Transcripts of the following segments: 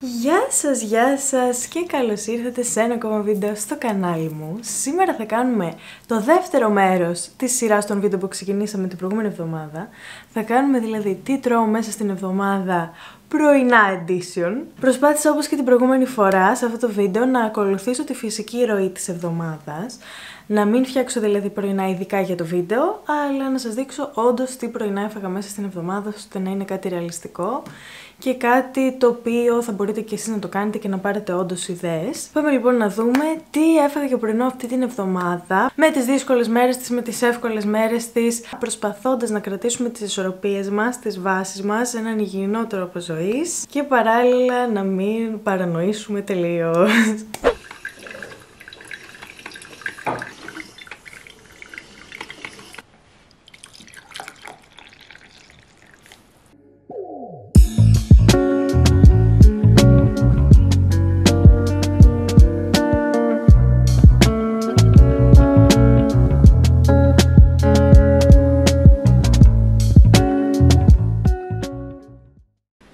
Γεια σας, γεια σας και καλώς ήρθατε σε ένα ακόμα βίντεο στο κανάλι μου. Σήμερα θα κάνουμε το δεύτερο μέρος της σειράς των βίντεο που ξεκινήσαμε την προηγούμενη εβδομάδα. Θα κάνουμε δηλαδή τι τρώω μέσα στην εβδομάδα πρωινά edition. Προσπάθησα όπως και την προηγούμενη φορά σε αυτό το βίντεο να ακολουθήσω τη φυσική ροή της εβδομάδας. Να μην φτιάξω δηλαδή πρωινά ειδικά για το βίντεο, αλλά να σας δείξω όντως τι πρωινά έφαγα μέσα στην εβδομάδα, ώστε να είναι κάτι ρεαλιστικό και κάτι το οποίο θα μπορείτε και εσείς να το κάνετε και να πάρετε όντως ιδέες. Πάμε λοιπόν να δούμε τι έφαγα για πρωινό αυτή την εβδομάδα, με τις δύσκολες μέρες της, με τις εύκολες μέρες της, προσπαθώντας να κρατήσουμε τις ισορροπίες μας, τις βάσεις μας, έναν υγιεινό τρόπο ζωής και παράλληλα να μην παρανοήσουμε τελείως.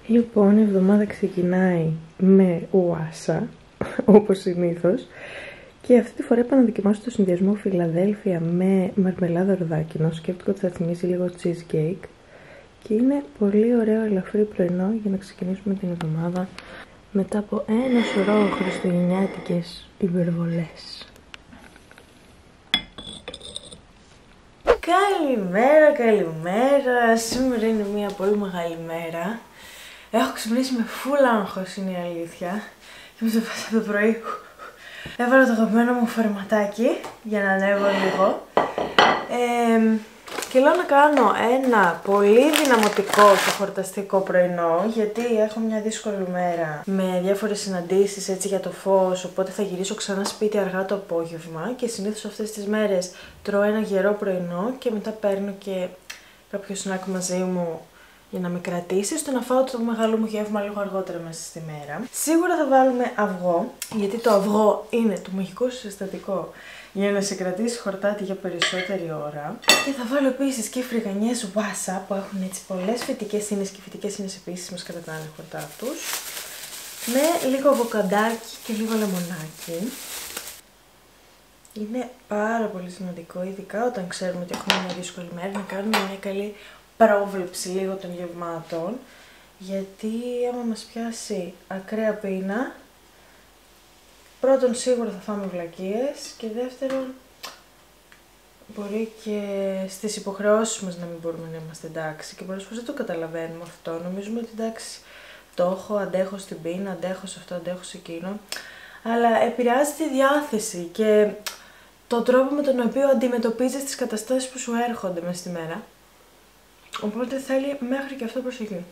Λοιπόν, η εβδομάδα ξεκινάει με ουάσα, όπως συνήθως. Και αυτή τη φορά είπα να δοκιμάσω το συνδυασμό Φιλαδέλφια με μαρμελάδα ροδάκινο. Σκέφτηκα ότι θα θυμίζει λίγο cheesecake. Και είναι πολύ ωραίο ελαφρύ πρωινό για να ξεκινήσουμε την εβδομάδα μετά από ένα σωρό χριστουγεννιάτικες υπερβολές. Καλημέρα, καλημέρα. Σήμερα είναι μια πολύ μεγάλη μέρα. Έχω ξυπνήσει με full άγχος είναι η αλήθεια. Και με το το πρωί έβαλα το αγαπημένο μου φορματάκι για να ανέβω λίγο. Ε, και λέω να κάνω ένα πολύ δυναμωτικό και χορταστικό πρωινό γιατί έχω μια δύσκολη μέρα με διάφορες συναντήσεις έτσι για το φως οπότε θα γυρίσω ξανά σπίτι αργά το απόγευμα και συνήθως αυτές τις μέρες τρώω ένα γερό πρωινό και μετά παίρνω και κάποιο σνακ μαζί μου για να με κρατήσεις, ώστε να φάω το μεγάλο μου γεύμα λίγο αργότερα μέσα στη μέρα. Σίγουρα θα βάλουμε αυγό, γιατί το αυγό είναι το μαγικό συστατικό για να σε κρατήσει χορτάτη για περισσότερη ώρα. Και θα βάλω επίσης και φρυγανιές βάσα που έχουν έτσι πολλές φυτικές ίνες και φυτικές ίνες επίσης μας κρατάνε χορτάτου. Με λίγο αβοκαντάκι και λίγο λεμονάκι. Είναι πάρα πολύ σημαντικό, ειδικά όταν ξέρουμε ότι έχουμε μια δύσκολη μέρα, να κάνουμε μια καλή πρόβλεψη λίγο των γευμάτων γιατί άμα μας πιάσει ακραία πείνα πρώτον σίγουρα θα φάμε βλακίες και δεύτερον μπορεί και στις υποχρεώσεις μας να μην μπορούμε να είμαστε εντάξει. Και πολλές φορές δεν το καταλαβαίνουμε αυτό. Νομίζουμε ότι εντάξει το έχω, αντέχω στην πείνα, αντέχω σε αυτό, αντέχω σε εκείνο. Αλλά επηρεάζει τη διάθεση και το τρόπο με τον οποίο αντιμετωπίζεις τις καταστάσεις που σου έρχονται μέσα στη μέρα Οπότε θέλει μέχρι και αυτό προσοχή.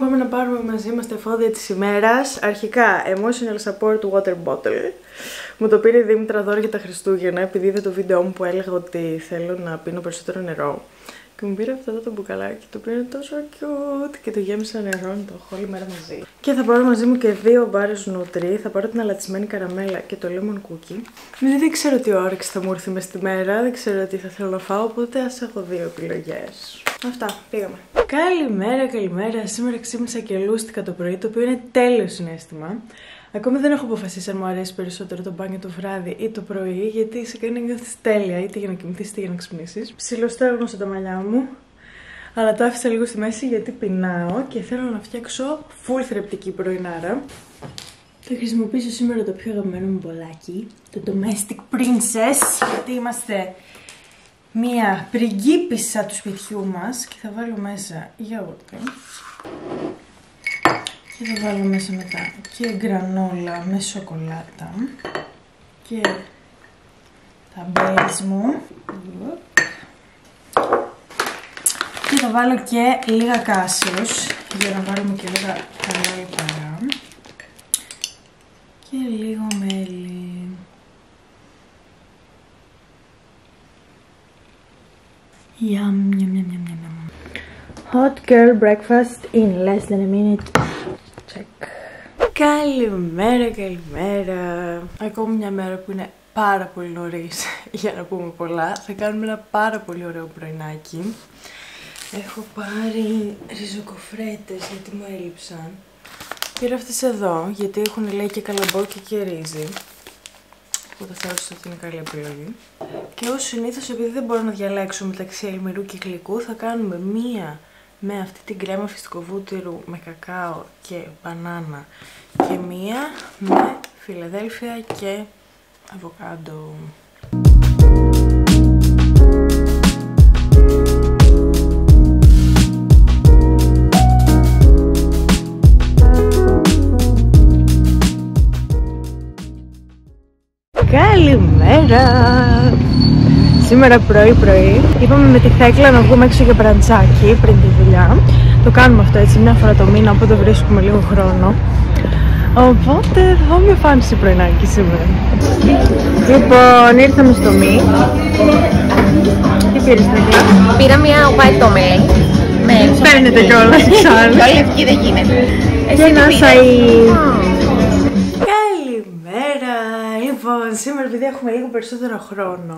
Πάμε να πάρουμε μαζί μας τα εφόδια της ημέρας. Αρχικά, emotional support water bottle. Μου το πήρε η Δήμητρα δώρο για τα Χριστούγεννα, επειδή είδε το βίντεο μου που έλεγα ότι θέλω να πίνω περισσότερο νερό. Και μου πήρε αυτό εδώ το μπουκαλάκι, το οποίο είναι τόσο cute και το γέμισα νερό, το έχω όλη μέρα μαζί. Και θα πάρω μαζί μου και δύο μπάρες νούτρι, θα πάρω την αλατισμένη καραμέλα και το lemon cookie. Δηλαδή δεν ξέρω τι όρεξη θα μου έρθει μες στη μέρα, δεν ξέρω τι θα θέλω να φάω, οπότε ας έχω δύο επιλογές. Αυτά, πήγαμε. Καλημέρα, καλημέρα. Σήμερα ξύπνησα και λούστηκα το πρωί, το οποίο είναι τέλειος συνέστημα. Ακόμα δεν έχω αποφασίσει αν μου αρέσει περισσότερο το μπάνιο το βράδυ ή το πρωί, γιατί σε κάνει να νιώθεις τέλεια, είτε για να κοιμηθείς είτε για να ξυπνήσεις. Ψιλοστέγνωσα τα μαλλιά μου, αλλά το άφησα λίγο στη μέση γιατί πεινάω και θέλω να φτιάξω full θρεπτική πρωινάρα. Θα χρησιμοποιήσω σήμερα το πιο αγαπημένο μου μπολάκι, το Domestic Princess, γιατί είμαστε μία πριγκίπισσα του σπιτιού μας και θα βάλω μέσα γιαούρτι. Και θα βάλω μέσα μετά και γκρανόλα με σοκολάτα και τα μπέις μου. Και θα βάλω και λίγα κάσιος για να βάλουμε και λίγα καλά λιπαρά. Και λίγο μέλι. Yum, yum, yum, yum, yum. Hot girl breakfast in less than a minute. Check. Καλημέρα, καλημέρα. Ακόμη μια μέρα που είναι πάρα πολύ νωρίς για να πούμε πολλά. Θα κάνουμε ένα πάρα πολύ ωραίο πρωινάκι. Έχω πάρει ριζοκοφρέτες γιατί μου έλειψαν. Πήρα αυτές εδώ γιατί έχουν λέει και καλαμπόκι και ρύζι. Που θα θεώρησα ότι είναι καλή επιλογή. Και ως συνήθως επειδή δεν μπορώ να διαλέξω μεταξύ ελμυρού και γλυκού θα κάνουμε μία με αυτή την κρέμα φυστικοβούτυρου με κακάο και μπανάνα και μία με φιλαδέλφια και αβοκάντο. Καλημέρα! Σήμερα πρωί πρωί είπαμε με τη Θέκλα να βγούμε έξω για μπραντσάκι πριν τη δουλειά. Το κάνουμε αυτό έτσι μια φορά το μήνα, οπότε βρίσκουμε λίγο χρόνο. Οπότε θα πάμε φάνηση πρωινάκι σήμερα. Λοιπόν, ήρθαμε στο μη. Τι πήρες Θέκλα; Πήρα μια white tomate με Παίρνετε κιόλας εξάλλου. Καλή ευχή δεν γίνεται. Και ένα σαΐ. Καλημέρα! Λοιπόν, σήμερα επειδή έχουμε λίγο περισσότερο χρόνο,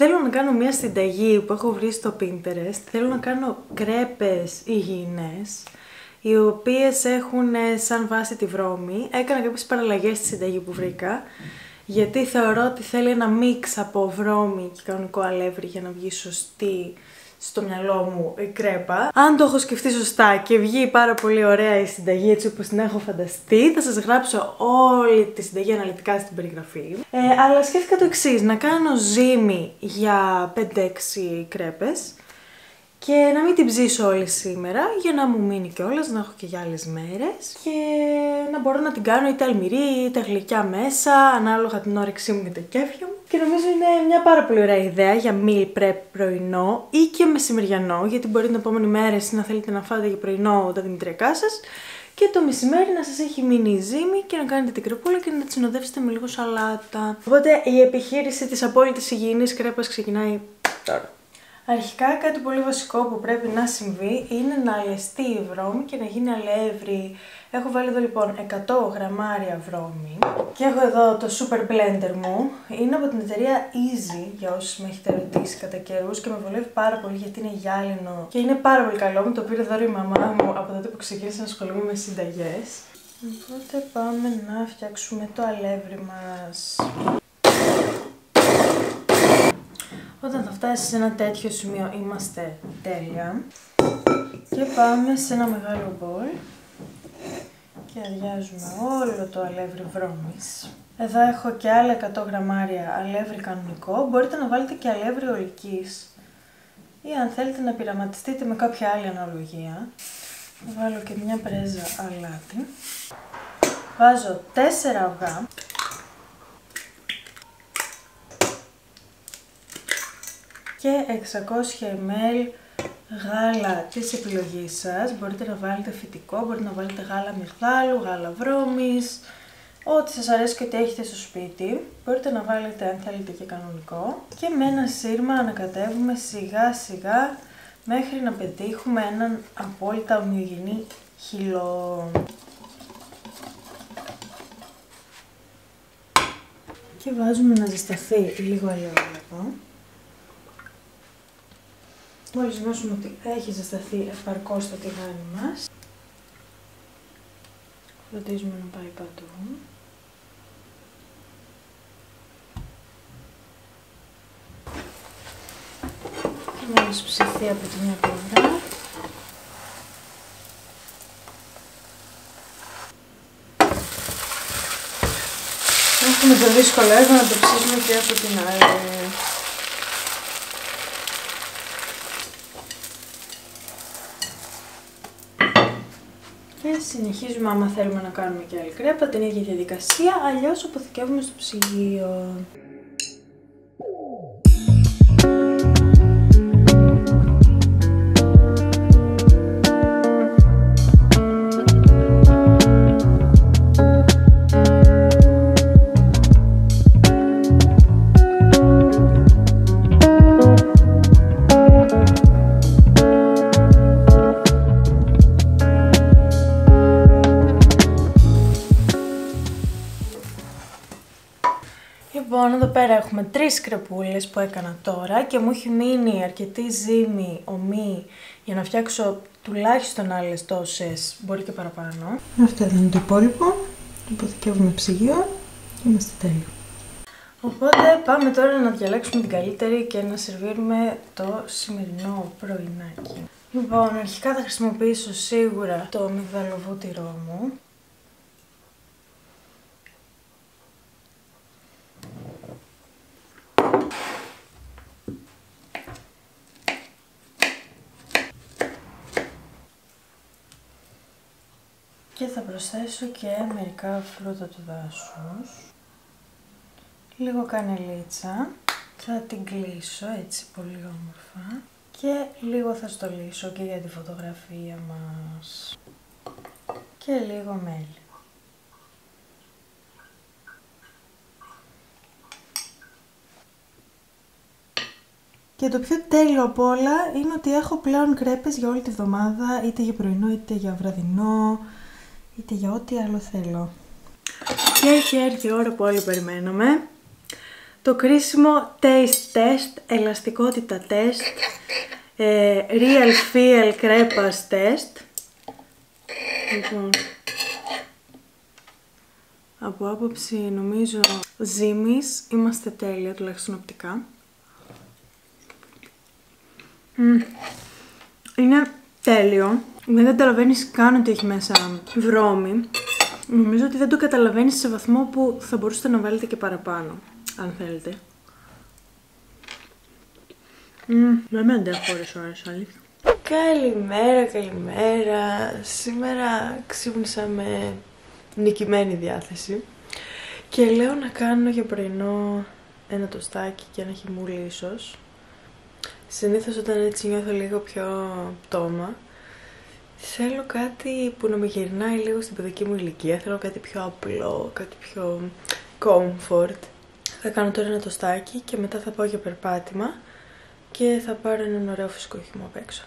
θέλω να κάνω μια συνταγή που έχω βρει στο Pinterest. Θέλω να κάνω κρέπες υγιεινές, οι οποίες έχουν ε, σαν βάση τη βρώμη. Έκανα κάποιες παραλλαγές στη συνταγή που βρήκα, γιατί θεωρώ ότι θέλει ένα μίξ από βρώμη και κανονικό αλεύρι για να βγει σωστή στο μυαλό μου η κρέπα. Αν το έχω σκεφτεί σωστά και βγει πάρα πολύ ωραία η συνταγή έτσι όπως την έχω φανταστεί, θα σας γράψω όλη τη συνταγή αναλυτικά στην περιγραφή. Ε, αλλά σκέφτηκα το εξής να κάνω ζύμη για 5-6 κρέπες και να μην την ψήσω όλη σήμερα για να μου μείνει κιόλας, να έχω και για άλλες μέρες και να μπορώ να την κάνω είτε αλμυρή είτε γλυκιά μέσα, ανάλογα την όρεξή μου και τα κέφια μου. Και νομίζω είναι μια πάρα πολύ ωραία ιδέα για meal prep πρωινό ή και μεσημεριανό, γιατί μπορεί την επόμενη μέρα εσείς να θέλετε να φάτε για πρωινό τα δημητριακά σας και το μεσημέρι να σας έχει μείνει η ζύμη και να κάνετε την κρεπούλα και να τη συνοδεύσετε με λίγο σαλάτα. Οπότε η επιχείρηση της απόλυτης υγιεινής κρέπας ξεκινάει τώρα. Αρχικά κάτι πολύ βασικό που πρέπει να συμβεί είναι να αλεστεί η βρώμη και να γίνει αλεύρι. Έχω βάλει εδώ λοιπόν 100 γραμμάρια βρώμη και έχω εδώ το super blender μου. Είναι από την εταιρεία Easy για όσους με έχετε ρωτήσει κατά καιρούς και με βολεύει πάρα πολύ γιατί είναι γυάλινο και είναι πάρα πολύ καλό. Μου το πήρε δώρο η μαμά μου από τότε που ξεκίνησα να ασχολούμαι με συνταγές. Οπότε πάμε να φτιάξουμε το αλεύρι μας. Όταν θα φτάσει σε ένα τέτοιο σημείο είμαστε τέλεια. Και πάμε σε ένα μεγάλο μπολ και αδειάζουμε όλο το αλεύρι βρώμης. Εδώ έχω και άλλα 100 γραμμάρια αλεύρι κανονικό. Μπορείτε να βάλετε και αλεύρι ολικής ή αν θέλετε να πειραματιστείτε με κάποια άλλη αναλογία. Θα βάλω και μια πρέζα αλάτι. Βάζω 4 αυγά και 600 ml γάλα της επιλογής σας. Μπορείτε να βάλετε φυτικό, μπορείτε να βάλετε γάλα μυγδάλου, γάλα βρώμης, ό,τι σας αρέσει και ό,τι έχετε στο σπίτι. Μπορείτε να βάλετε αν θέλετε και κανονικό. Και με ένα σύρμα ανακατεύουμε σιγά σιγά μέχρι να πετύχουμε έναν απόλυτα ομοιογενή χυλό. Και βάζουμε να ζεσταθεί λίγο ελαιόλαδο. Μόλις νιώσουμε ότι έχει ζεσταθεί επαρκώς το τηγάνι μας, φροντίζουμε να πάει παντού. Και μόλις ψηθεί από τη μια πλευρά, Έχουμε το δύσκολο έργο να το ψήσουμε και από την άλλη. Και συνεχίζουμε άμα θέλουμε να κάνουμε και άλλη κρέπα, την ίδια διαδικασία, αλλιώς αποθηκεύουμε στο ψυγείο. Λοιπόν, Λοιπόν, εδώ πέρα έχουμε τρεις κρεπούλες που έκανα τώρα και μου έχει μείνει αρκετή ζύμη, ομή, για να φτιάξω τουλάχιστον άλλες τόσες, μπορεί και παραπάνω. Αυτό εδώ είναι το υπόλοιπο. Το υποθηκεύουμε ψυγείο και είμαστε τέλειοι. Οπότε πάμε τώρα να διαλέξουμε την καλύτερη και να σερβίρουμε το σημερινό πρωινάκι. Λοιπόν, αρχικά θα χρησιμοποιήσω σίγουρα το μυγδαλοβούτυρό μου. Και θα προσθέσω και μερικά φρούτα του δάσους. Λίγο κανελίτσα. Θα την κλείσω έτσι πολύ όμορφα. Και λίγο θα στολίσω και για τη φωτογραφία μας. Και λίγο μέλι. Και το πιο τέλειο από όλα είναι ότι έχω πλέον κρέπες για όλη τη βδομάδα, είτε για πρωινό, είτε για βραδινό, είτε για ό,τι άλλο θέλω. Και έχει έρθει η ώρα που όλοι περιμένουμε. Το κρίσιμο taste test, ελαστικότητα test, ε, real feel κρέπας test. Λοιπόν, από άποψη νομίζω ζύμης είμαστε τέλεια, τουλάχιστον οπτικά. Είναι τέλειο. Δεν καταλαβαίνεις καν ότι έχει μέσα βρώμη. Νομίζω ότι δεν το καταλαβαίνεις σε βαθμό που θα μπορούσατε να βάλετε και παραπάνω, αν θέλετε. Mm, δεν με αντέχω ώρες ώρες αλήθεια. Καλημέρα, καλημέρα. Σήμερα ξύπνησα με νικημένη διάθεση και λέω να κάνω για πρωινό ένα τοστάκι και ένα χυμούλι ίσως. Συνήθως όταν έτσι νιώθω λίγο πιο πτώμα, θέλω κάτι που να με γυρνάει λίγο στην παιδική μου ηλικία. Θέλω κάτι πιο απλό, κάτι πιο comfort. Θα κάνω τώρα ένα τοστάκι και μετά θα πάω για περπάτημα και θα πάρω έναν ωραίο φυσικό χυμό απ' έξω.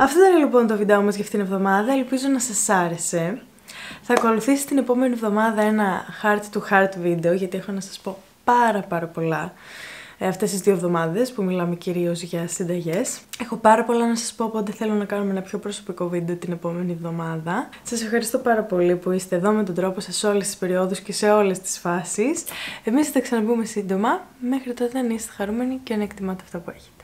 Αυτό ήταν λοιπόν το βιντεό μας για αυτήν την εβδομάδα. Ελπίζω να σας άρεσε. Θα ακολουθήσει την επόμενη εβδομάδα ένα heart to heart βίντεο, γιατί έχω να σας πω πάρα πάρα πολλά ε, αυτές τις δύο εβδομάδες που μιλάμε κυρίως για συνταγές. Έχω πάρα πολλά να σας πω, οπότε θέλω να κάνουμε ένα πιο προσωπικό βίντεο την επόμενη εβδομάδα. Σας ευχαριστώ πάρα πολύ που είστε εδώ με τον τρόπο σας σε όλες τις περιόδους και σε όλες τις φάσεις. Εμείς θα τα ξαναπούμε σύντομα. Μέχρι τότε να είστε χαρούμενοι και να εκτιμάτε αυτά που έχετε.